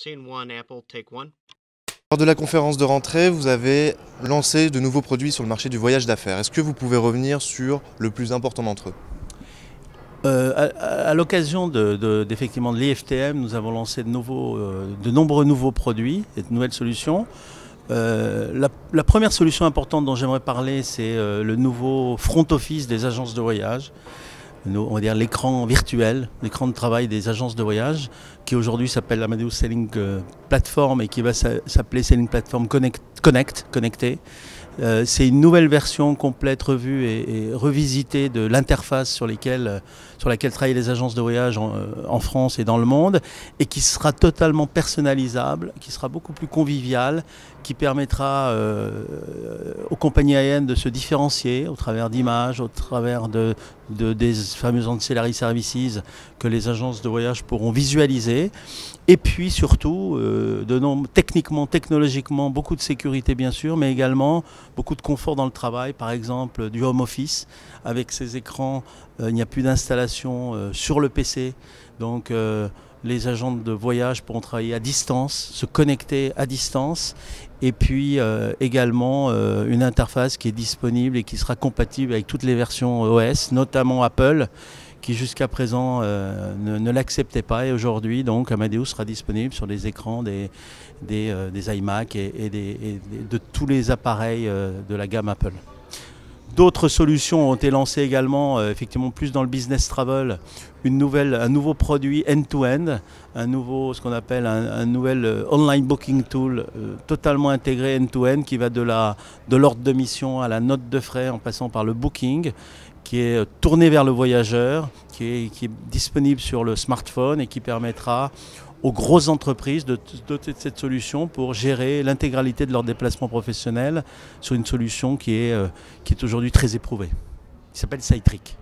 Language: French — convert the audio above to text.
Scene one, Apple, take one. Lors de la conférence de rentrée, vous avez lancé de nouveaux produits sur le marché du voyage d'affaires. Est-ce que vous pouvez revenir sur le plus important d'entre eux? Euh, à à l'occasion de, de- d'effectivement de l'IFTM, nous avons lancé de, nouveaux, euh, de nombreux nouveaux produits et de nouvelles solutions. Euh, la, la première solution importante dont j'aimerais parler, c'est euh, le nouveau front office des agences de voyage. On va dire l'écran virtuel, l'écran de travail des agences de voyage, qui aujourd'hui s'appelle Amadeus Selling euh, Platform et qui va s'a- s'appeler Selling Platform Connect, Connect connecté. Euh, c'est une nouvelle version complète, revue et, revisitée de l'interface euh, sur laquelle travaillent les agences de voyage en, euh, en France et dans le monde, et qui sera totalement personnalisable, qui sera beaucoup plus conviviale, qui permettra aux compagnies aériennes de se différencier au travers d'images, au travers de, de- des fameux ancillary services que les agences de voyage pourront visualiser. Et puis surtout, techniquement, technologiquement, beaucoup de sécurité bien sûr, mais également beaucoup de confort dans le travail, par exemple du home office. Avec ces écrans, euh, il n'y a plus d'installation euh, sur le PC. Donc euh, les agents de voyage pourront travailler à distance, se connecter à distance. Et puis également une interface qui est disponible et qui sera compatible avec toutes les versions OS, notamment Apple qui jusqu'à présent euh, ne, ne l'acceptait pas. Et aujourd'hui, donc, Amadeus sera disponible sur les écrans des, des, euh, iMac et, de tous les appareils euh, de la gamme Apple. D'autres solutions ont été lancées également, effectivement plus dans le business travel, une nouvelle, un nouveau produit end-to-end, un nouveau, ce qu'on appelle un, nouvel online booking tool totalement intégré end-to-end qui va de la de l'ordre de mission à la note de frais en passant par le booking, qui est euh, tourné vers le voyageur, qui est, disponible sur le smartphone et qui permettra aux grosses entreprises de doter de cette solution pour gérer l'intégralité de leurs déplacements professionnels sur une solution qui est, euh, aujourd'hui très éprouvée. Il s'appelle Cytric.